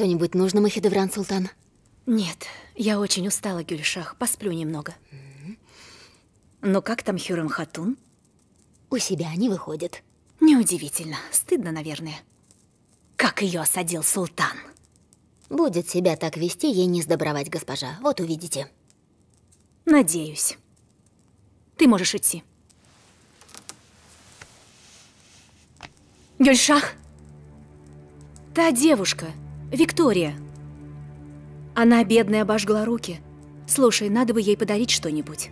Что-нибудь нужно, Махидевран Султан? Нет, я очень устала, Гюльшах. Посплю немного. Но как там Хюрем Хатун? У себя не выходит. Неудивительно. Стыдно, наверное. Как ее осадил султан. Будет себя так вести, ей не сдобровать, госпожа. Вот увидите. Надеюсь. Ты можешь идти. Гюльшах! Та девушка, Виктория. Она, бедная, обожгла руки. Слушай, надо бы ей подарить что-нибудь.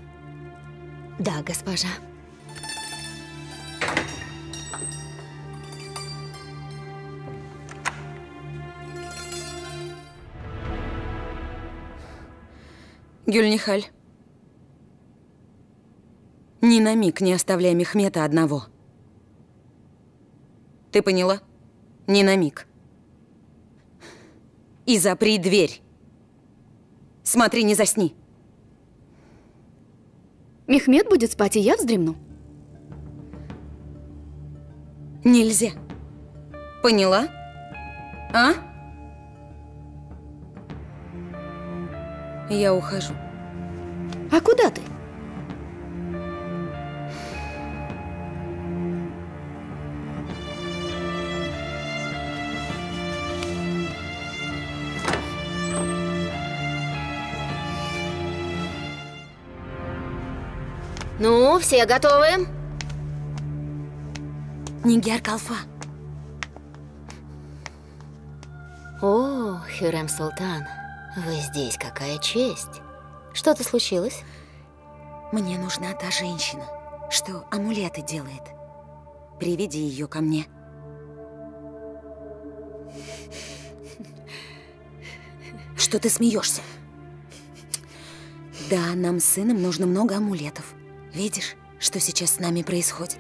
Да, госпожа. Гюльнихаль. Ни на миг не оставляй Мехмета одного. Ты поняла? Ни на миг. И запри дверь. Смотри, не засни. Мехмед будет спать, и я вздремну. Нельзя. Поняла? А? Я ухожу. А куда ты? Ну, все готовы? Нигер Калфа. О, Хюрем Султан, вы здесь, какая честь. Что-то случилось? Мне нужна та женщина, что амулеты делает. Приведи ее ко мне. Что ты смеешься? Да, нам с сыном нужно много амулетов. Видишь, что сейчас с нами происходит?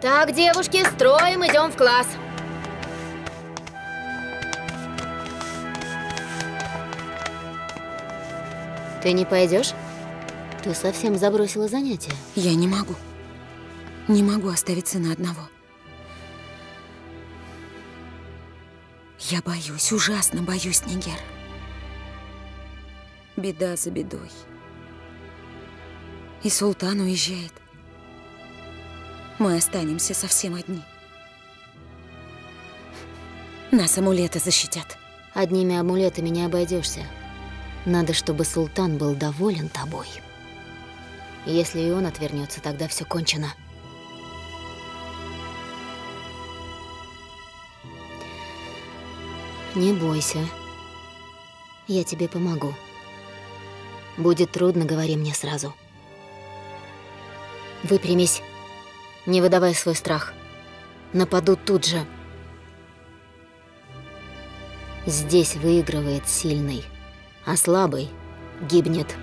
Так, девушки, строим, идем в класс. Ты не пойдешь? Ты совсем забросила занятия. Я не могу. Не могу оставить сына одного. Я боюсь, ужасно боюсь, Нигер. Беда за бедой. И султан уезжает. Мы останемся совсем одни. Нас амулеты защитят. Одними амулетами не обойдешься. Надо, чтобы султан был доволен тобой. Если и он отвернется, тогда все кончено. Не бойся. Я тебе помогу. Будет трудно, говори мне сразу. Выпрямись. Не выдавай свой страх. Нападут тут же. Здесь выигрывает сильный, а слабый гибнет.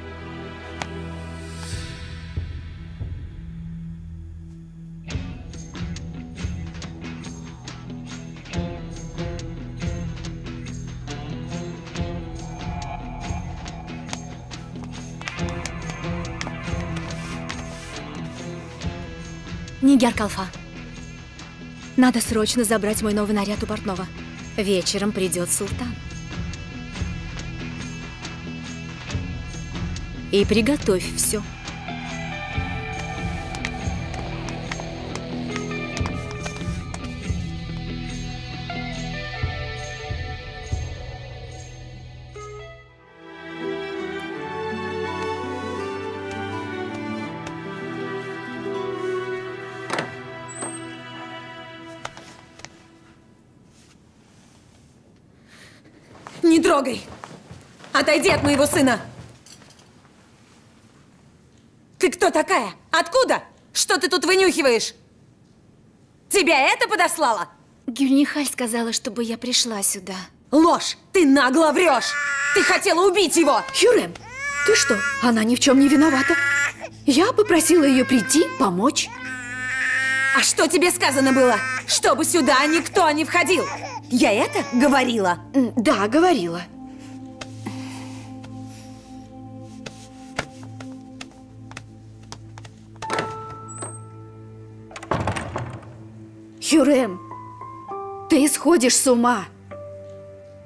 Нигер Калфа. Надо срочно забрать мой новый наряд у портного. Вечером придет султан. И приготовь все. Не трогай! Отойди от моего сына! Ты кто такая? Откуда? Что ты тут вынюхиваешь? Тебя это подослало? Гюльнихаль сказала, чтобы я пришла сюда. Ложь! Ты нагло врешь! Ты хотела убить его! Хюрем, ты что? Она ни в чем не виновата. Я попросила ее прийти, помочь. А что тебе сказано было? Чтобы сюда никто не входил! Я это говорила? Да, говорила. Хюрем, ты сходишь с ума.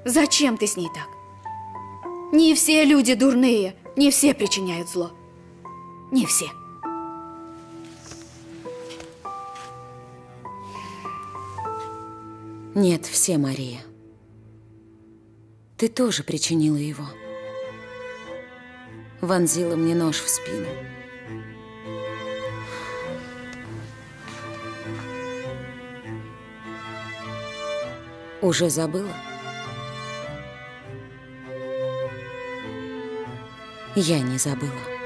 Зачем ты с ней так? Не все люди дурные, не все причиняют зло. Не все. Нет, все, Мария. Ты тоже причинила его. Вонзила мне нож в спину. Уже забыла? Я не забыла.